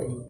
already.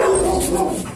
Oh,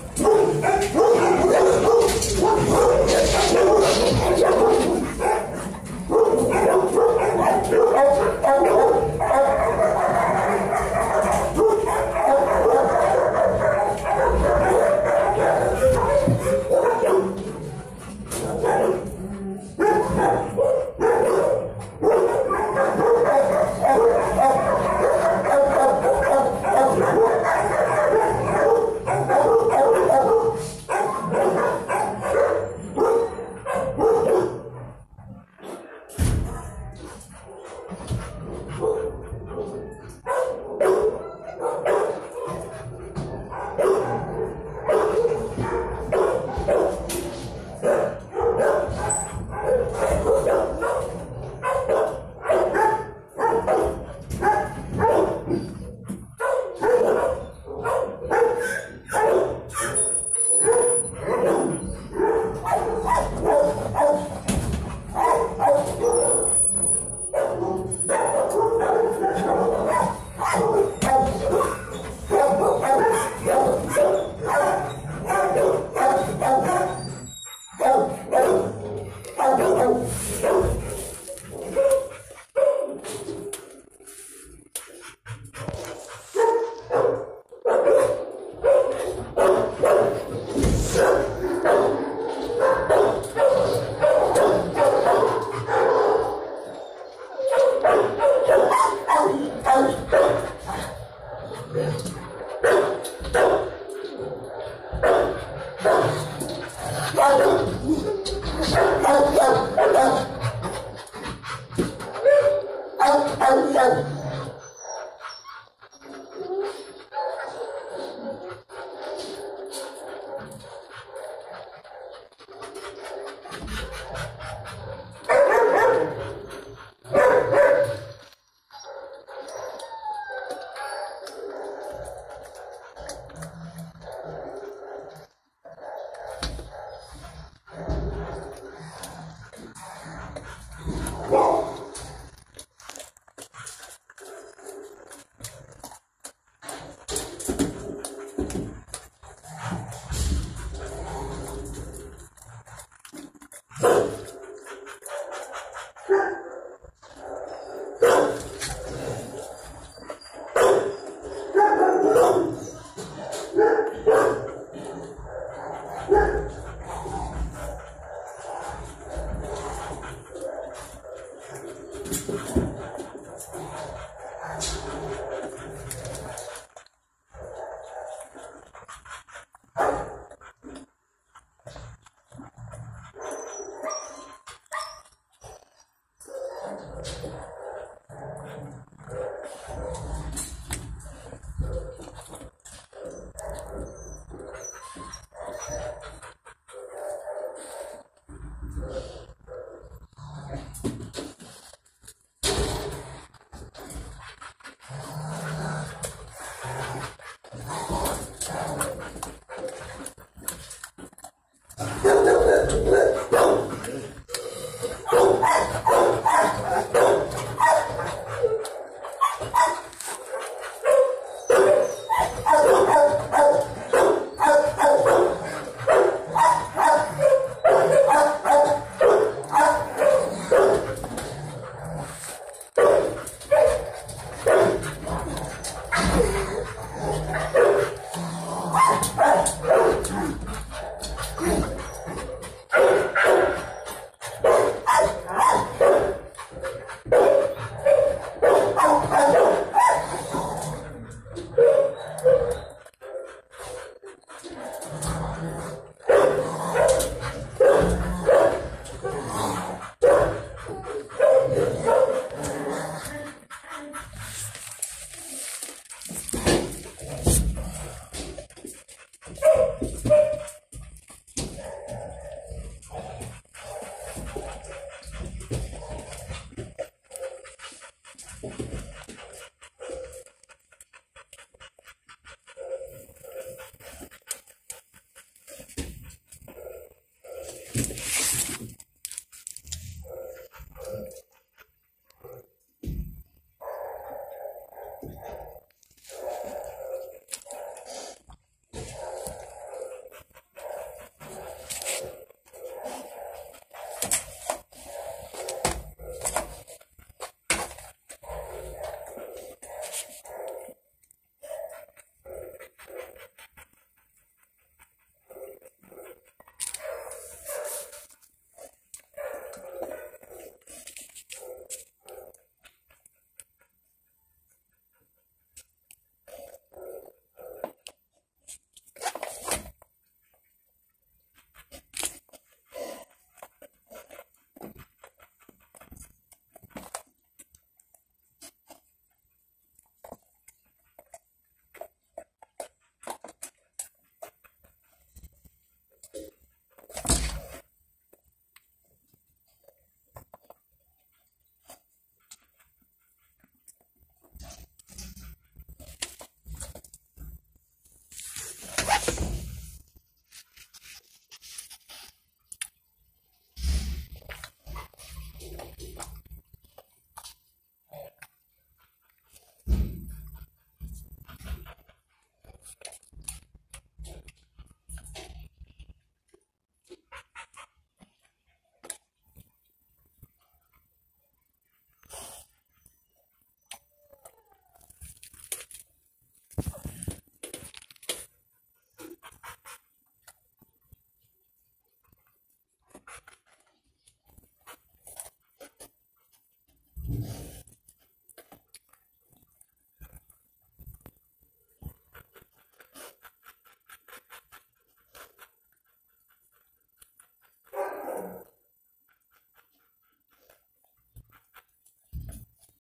ああ。